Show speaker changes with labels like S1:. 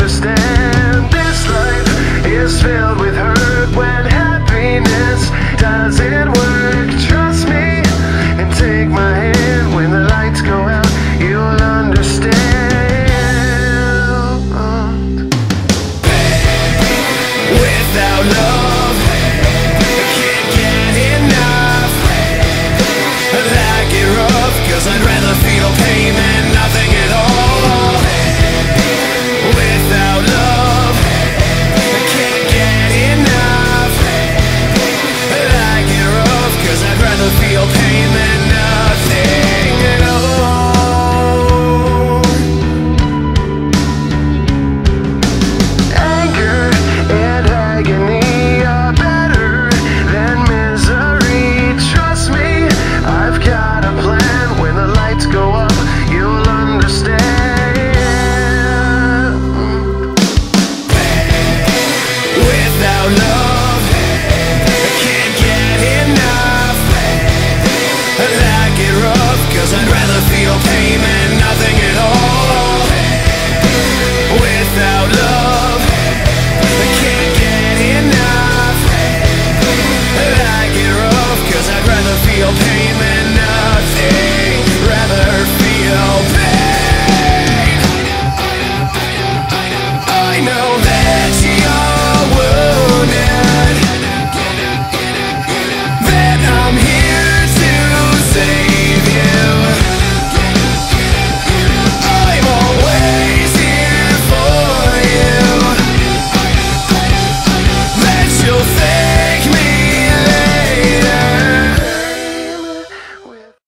S1: understand this life is filled with hurt when happiness doesn't work. Trust me and take my hand when the lights go out, you'll understand. Without love, pain can't get enough. Pain, I'd rather feel pain